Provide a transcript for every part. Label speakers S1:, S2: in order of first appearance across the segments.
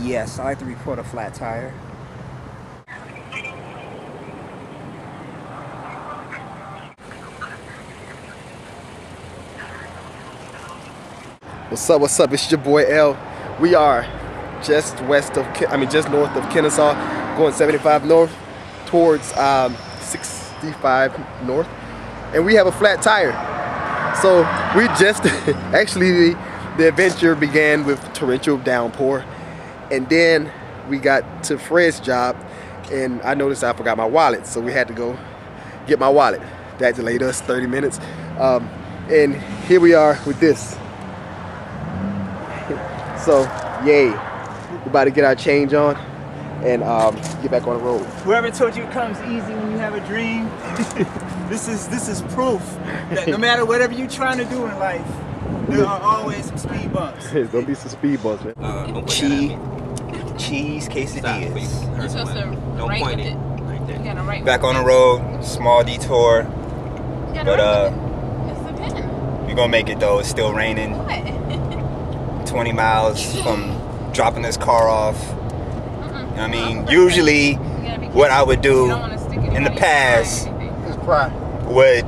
S1: Yes, I'd like to report a flat tire.
S2: What's up? What's up? It's your boy L. We are just west of, I mean, just north of Kennesaw, going 75 north towards um, 65 north, and we have a flat tire. So we just actually the, adventure began with torrential downpour, and then we got to Fred's job, and I noticed I forgot my wallet, so we had to go get my wallet. That delayed us 30 minutes, um, and here we are with this. So, yay. We're about to get our change on and um, get back on the road.
S3: Whoever told you it comes easy when you have a dream, this is this is proof that no matter whatever you're trying to do in life, there are always some speed bumps.
S2: There's gonna be some speed bumps, man.
S1: Uh, cheese, cheese quesadillas.
S4: You're supposed to
S1: Don't
S4: write
S1: point
S4: with
S1: it.
S4: it. You gotta write
S1: Back on the road, small detour.
S4: You gotta
S1: but
S4: write
S1: uh,
S4: with it. It's the pen.
S1: we're gonna make it though. It's still raining.
S4: What?
S1: 20 miles from dropping this car off.
S4: Mm-mm.
S1: I mean, usually
S4: You gotta be
S1: what I would do
S4: You don't wanna stick
S1: in the past-
S4: eye or
S2: cry.
S1: Would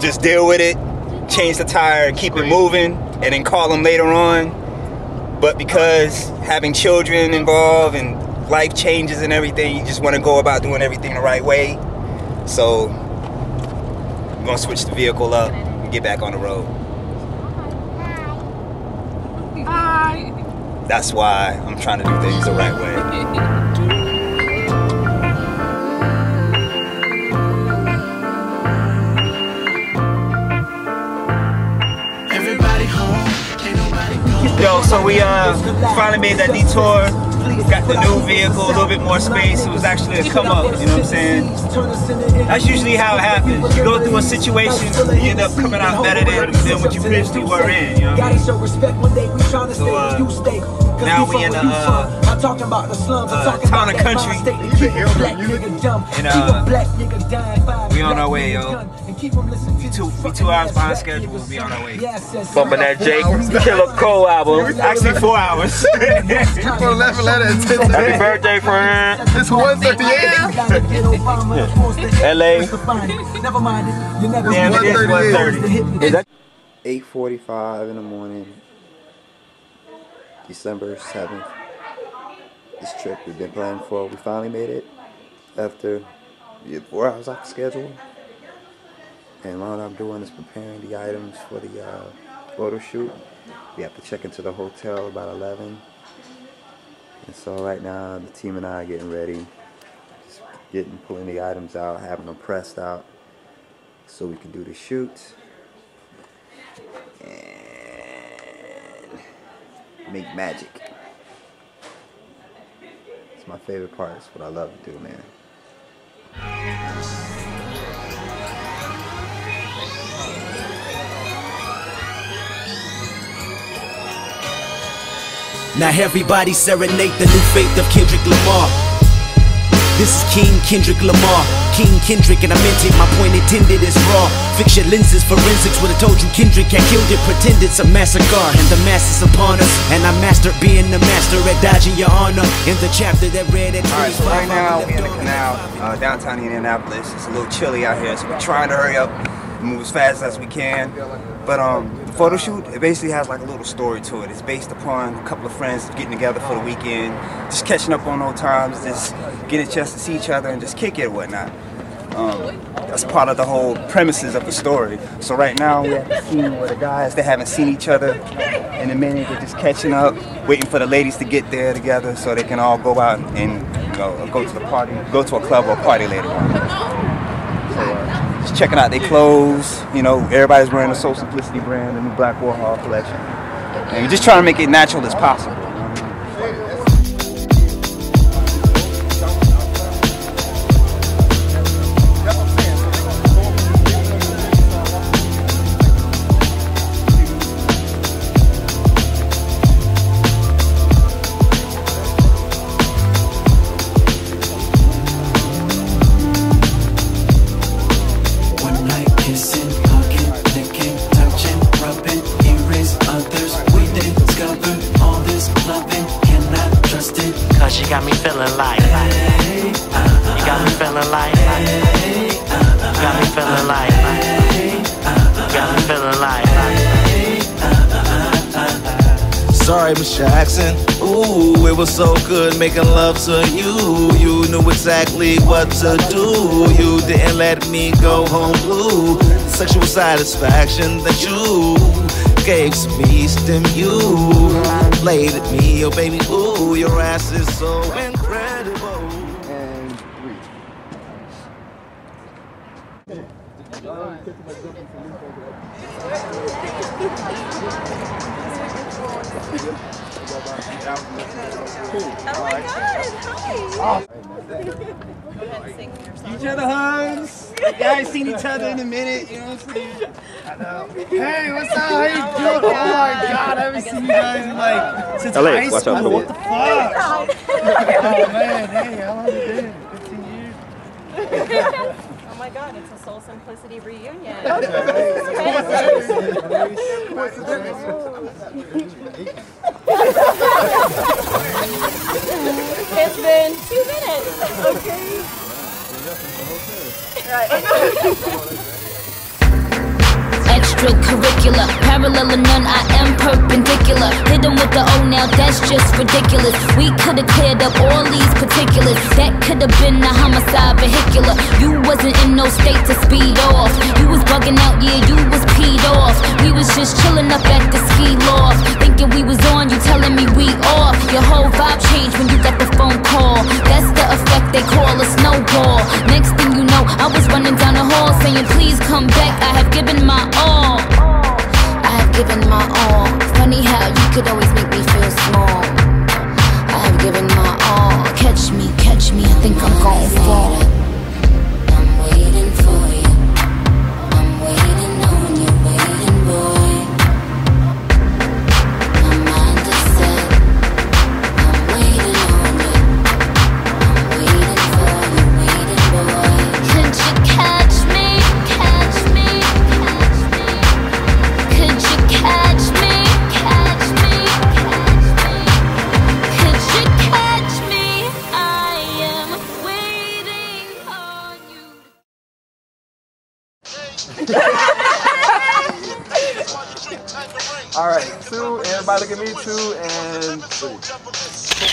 S1: just deal with it, change the tire, keep it moving, and then call them later on. But because having children involved and life changes and everything, you just want to go about doing everything the right way. So we're gonna switch the vehicle up and get back on the road. That's why I'm trying to do things the right way.
S3: Yo, so we uh finally made that detour. Got the new vehicle, a little bit more space. It was actually a come up, you know what I'm saying? That's usually how it happens. You go through a situation, you end up coming out better than, than what you previously were in, you know what I mean?
S5: Gotta show respect one day we tryna
S3: So,
S5: stay
S3: uh,
S5: you stay. Cause
S3: now
S5: we
S3: in a, uh.
S5: I'm talking about the slums, I'm
S3: uh,
S5: talking
S3: town
S5: about
S3: country.
S5: mind state. Keep a black nigga dumb.
S3: And, uh,
S5: a black nigga dying. Five
S3: we on our way, yo.
S5: gun. And keep 'em listening to
S3: We two- we two hours behind schedule, we'll be on our way.
S5: Yes, yes,
S3: Bumping that Jake Killer Cole album. Actually, four hours.
S2: For 11 letter at 10
S3: Happy birthday, friend.
S2: It's 138.
S3: LA.
S5: Never mind. You never
S3: Damn, it is
S2: 138.
S3: 130. Is that
S6: 8:45 in the morning, December 7th. This trip we've been planning for, we finally made it after yeah, four hours off the schedule. And what I'm doing is preparing the items for the uh, photo shoot. We have to check into the hotel about 11. And so right now the team and I are getting ready, just getting pulling the items out, having them pressed out, so we can do the shoot. and make magic. It's my favorite part. It's what I love to do, man.
S7: Now everybody serenade the new faith of Kendrick Lamar. This is King Kendrick Lamar, King Kendrick, and I meant it. My point intended is raw. Fix your lenses, forensics would have told you Kendrick had killed it. Pretend it's a massacre, and the mass is upon us. And I mastered being the master at dodging your honor. In the chapter that read at
S1: All right, so right now
S7: I
S1: we in the canal, uh, downtown Indianapolis. It's a little chilly out here, so we're trying to hurry up, and move as fast as we can. But um, photo shoot, it basically has like a little story to it. It's based upon a couple of friends getting together for the weekend, just catching up on old times, just getting a chance to see each other and just kick it and whatnot. Um, that's part of the whole premises of the story. So right now we're at the scene where the guys they haven't seen each other in a minute. They're just catching up, waiting for the ladies to get there together so they can all go out and you know go to the party, go to a club or party later on. Just checking out their clothes. You know, everybody's wearing the Soulsimplicity brand, the new BlackWarhol collection, and we're just trying to make it natural as possible.
S8: Miss Jackson. Ooh, it was so good making love to you. You knew exactly what to do. You didn't let me go home blue. The Sexual satisfaction that you gave me, stimulated me. Oh, baby, ooh, your ass is so
S9: Oh my god, hi.
S1: Each other hugs. You guys seen each other in a minute, you know what I'm saying? I know. Hey, what's up? How you doing? Oh my god, I haven't seen you guys in like since
S10: LA,
S1: high
S10: watch out
S1: school.
S10: for
S1: What the fuck? oh man, hey, how long you been? 15 years?
S9: Oh my god, it's a Soulsimplicity reunion. it's been two minutes. Okay.
S11: Extracurricular, parallel or none, I am perpendicular. Hit 'em with the O now, that's just ridiculous. We could've cleared up all these particulars. That could've been a homicide vehicular. You wasn't in no state to speed off. You was bugging out, yeah, you was peed off. We was just chilling up at the ski loft. Thinking we was on, you telling me we off. Your whole vibe changed when you got the phone call. That's the effect they call a snowball. Next thing you know, I was running down saying, please come back. I have given my all. I have given my all. Funny how you could always make me feel small. I have given my all. Catch me, catch me. I think I'm gon' fall.
S12: All